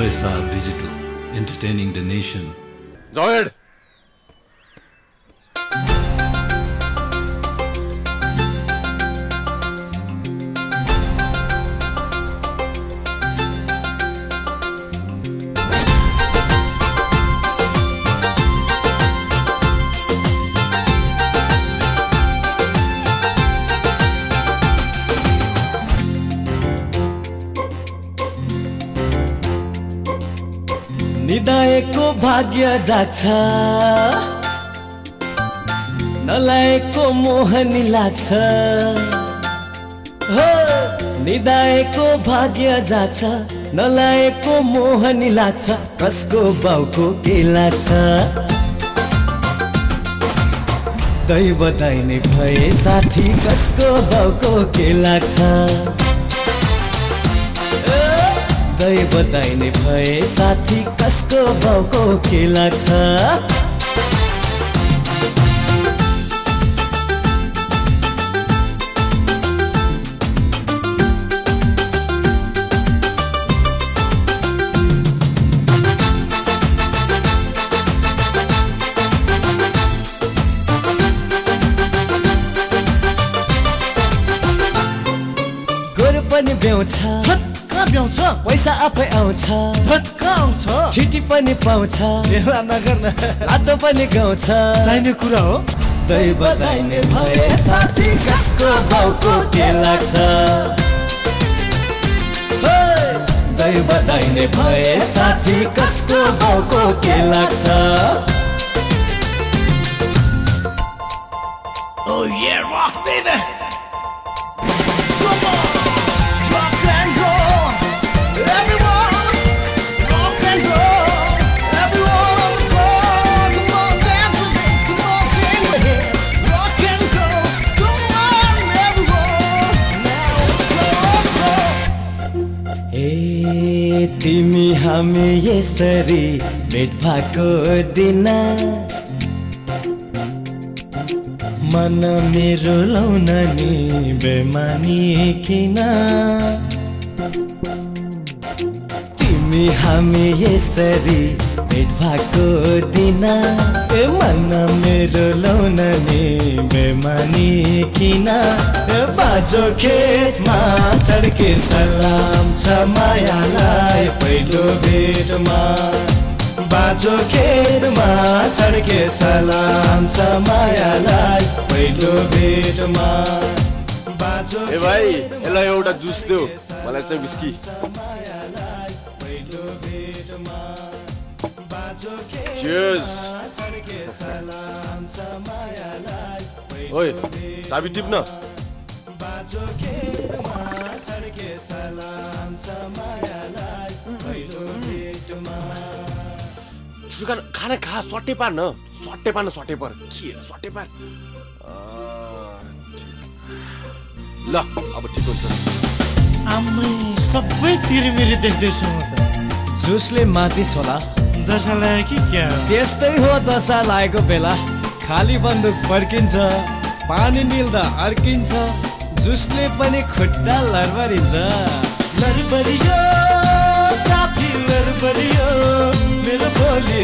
OSR Digital, entertaining the nation. Joed! निदाएको भाग्य जान्छ। नलाएको मोहनी लाग्छ हो निदाएको भाग्य जान्छ। नलाएको मोहनी लाग्छ कसको बाउको के लाग्छ? दैव दाइने भए साथी कसको बाउको के लाग्छ? दाइने भए साथी कसको बाउको के लाग्छ? पनि ब्याउँछ। भ्याउँछ पैसा आफै आउँछ। कहाँ आउँछ। छिटी पनि पाउँछ। बेला नगर्न। लाटो पनि गाउँछ। चाहिने कुरा हो। दैव दाइने भए साथी कसको बाउको के लाग्छ? हे! दैव दाइने भए साथी कसको बाउको के लाग्छ? Oh yeah, rock ए तिमी हामी यसरी भेट भएको दिन। मन मेरो लाउन नि बेमानी किन? तिमी हामी यसरी भेट भएको दिन। ए मन मेरो लाउन नि किन बाजो खेतमा चड्के सलाम छ मायालाई पहिलो भेटमा। बाजो खेतमा छड्के सलाम छ मायालाई पहिलो भेटमा। बाजो ए भाइ यसलाई एउटा जुस देऊ। मलाई चाहिँ बिस्की Cheers. ओइ चाबी टिप्न। खाना खा सट्टे पार न। सट्टे पार न सट्टे पार। के सट्टे पार। ल अब ठिक हुन्छ। सबै तिरमिरी देख्दैछु म त। जुसले माथिस होला। दशा लाग्यो कि क्या? त्यस्तै हो दशा लागेको बेला। खाली बन्दुक पड्किन्छ पानी निल्दा अड्किन्छ जुसले पनि खुट्टा लरबरिन्छ। लरबरियो साथी बोली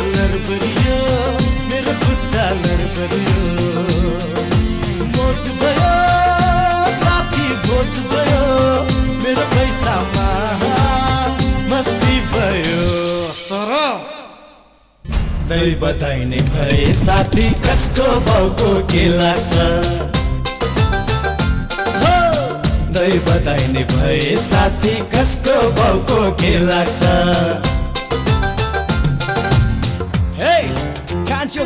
दै बधाई नै भए साथी कस्तो ब के लाग्छ? हो दै बधाई भए साथी कसको बाउको के लाग्छ? हे कान्छो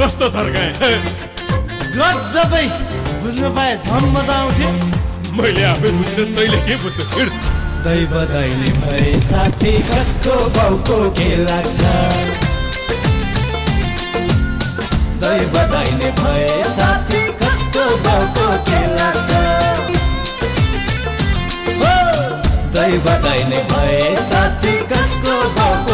कस्तो गजबै बुझ्नु पाए झन् मजा आउँथ्यो। मैले आफै बुझ्न तैँले के बुझ्छस् हिँड दैव दाइने भए साथी कसको बाउको के लाग्छ? दैव दाइने भए साथी कसको बाउको के लाग्छ! दैव दाइने भए साथी कसको बाउको